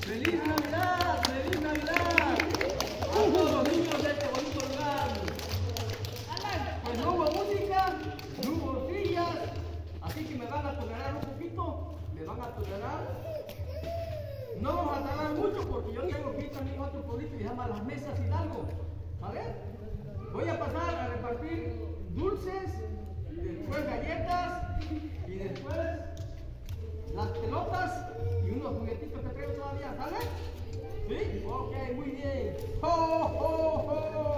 ¡Feliz Navidad! ¡Feliz Navidad! A todos los niños de este bonito lugar. Pues no hubo música, no hubo sillas, así que me van a tolerar un poquito, me van a tolerar. No vamos a mucho porque yo tengo que ir también a otro pueblito que llama Las Mesas Hidalgo. A ver, voy a pasar a repartir dulces, y después las pelotas y unos juguetitos que traigo todavía, ¿sale? ¿Sí? Ok, muy bien. ¡Ho, ho, ho!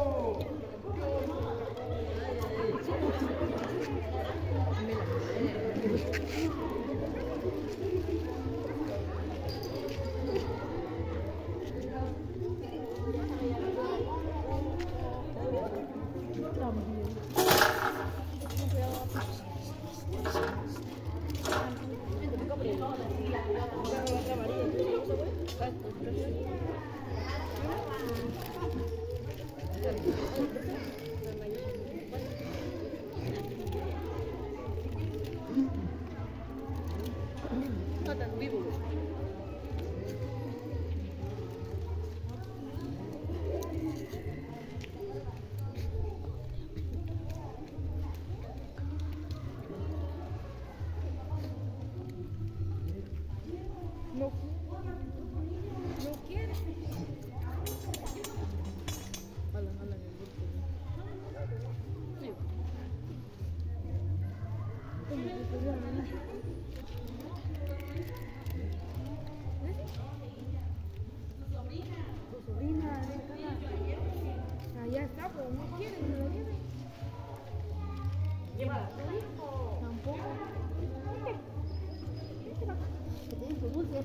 No.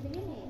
Gracias.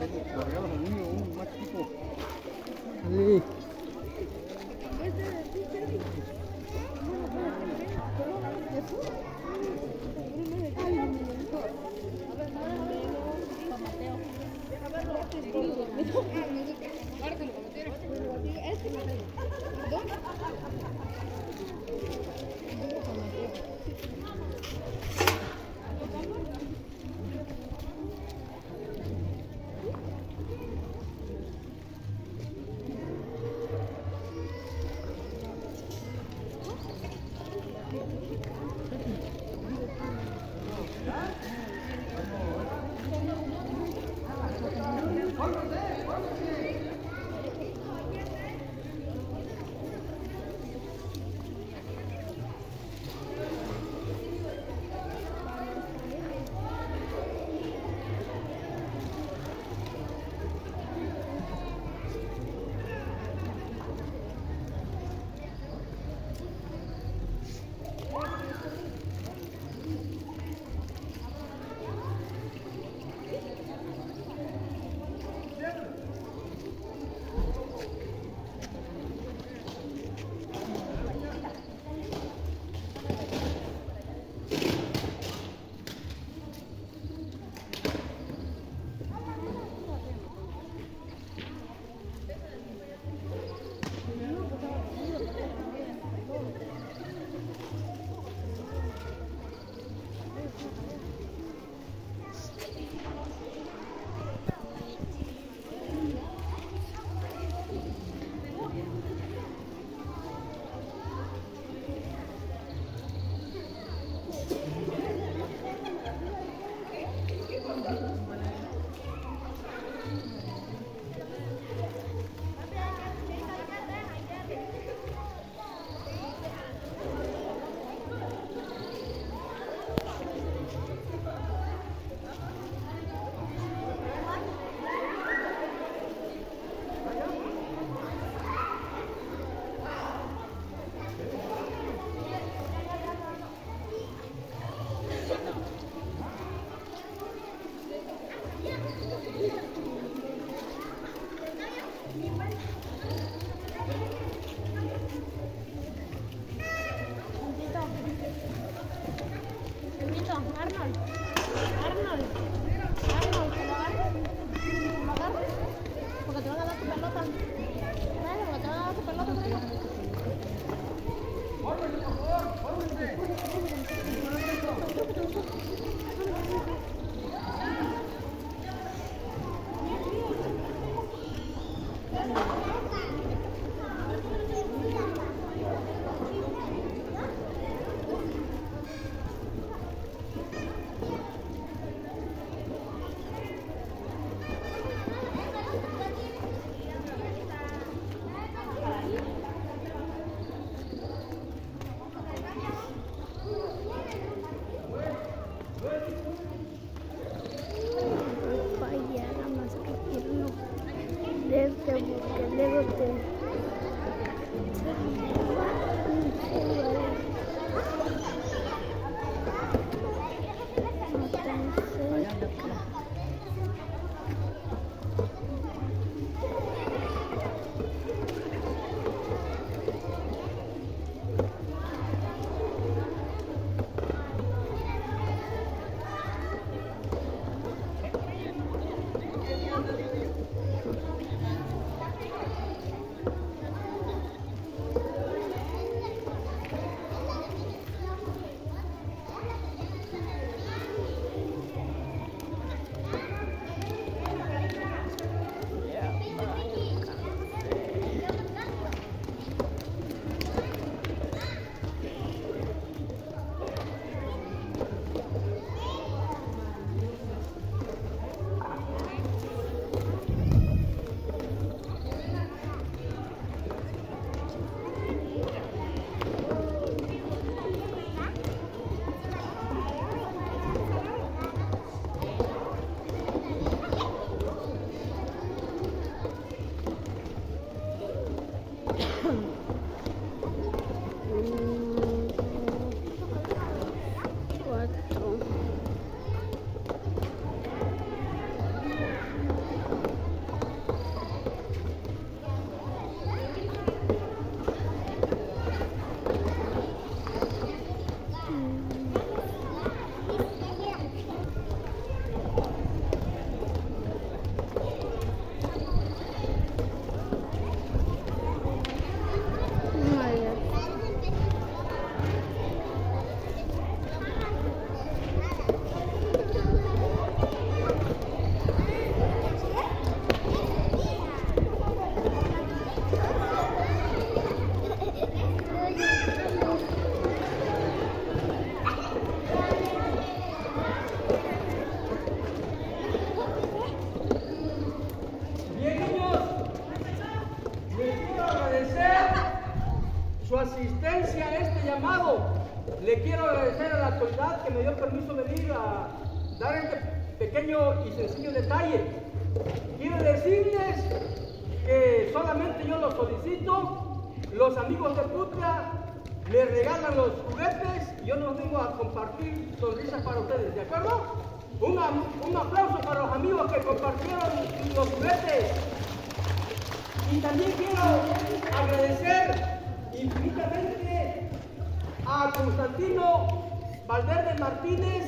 Sí. Arnold. Le quiero agradecer a la autoridad que me dio permiso de venir a dar este pequeño y sencillo detalle. Quiero decirles que solamente yo lo solicito, los amigos de Putla me regalan los juguetes y yo no vengo a compartir sonrisas para ustedes, ¿de acuerdo? Un, am- un aplauso para los amigos que compartieron los juguetes. Y también quiero agradecer infinitamente a Constantino Valverde Martínez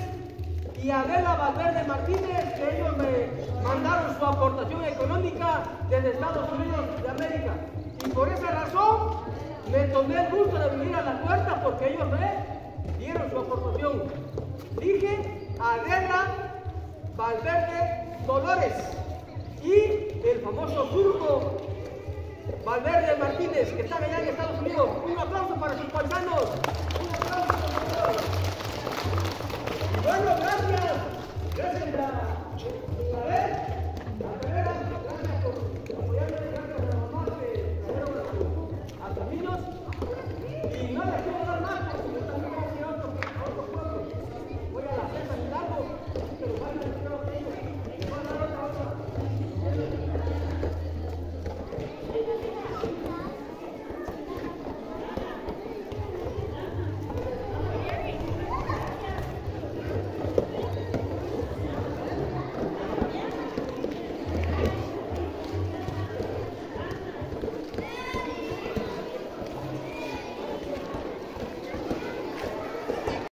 y Adela Valverde Martínez, que ellos me mandaron su aportación económica desde Estados Unidos de América. Y por esa razón me tomé el gusto de venir a la puerta porque ellos me dieron su aportación. Dije Adela Valverde Dolores y el famoso turco Valverde Martínez, que están allá en Estados Unidos. Un aplauso para sus paisanos. Un aplauso, favor. Y bueno, gracias. Gracias. A ver.